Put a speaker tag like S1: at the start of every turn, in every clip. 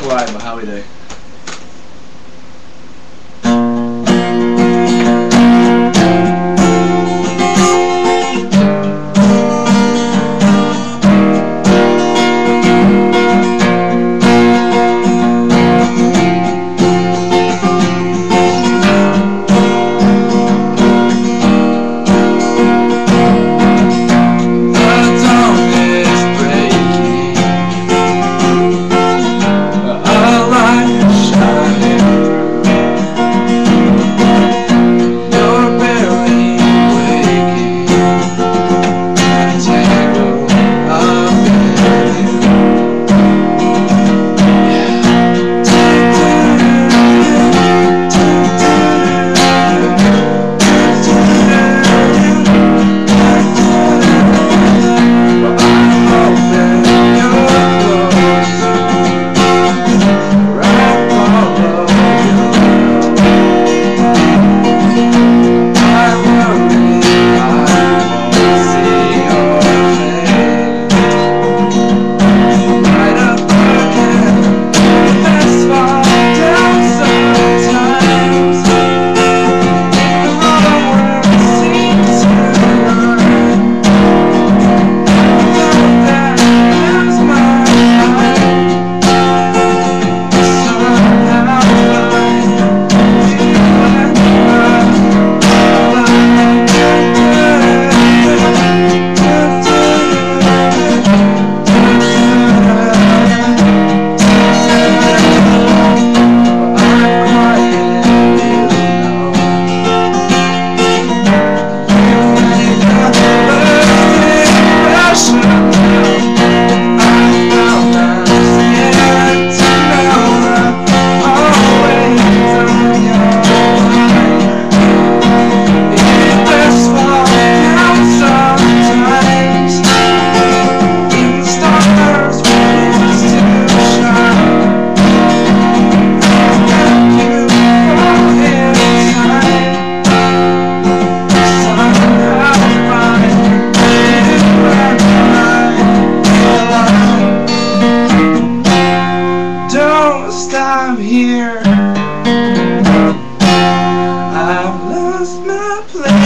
S1: Kauai Mahawi Day.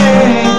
S1: Hey.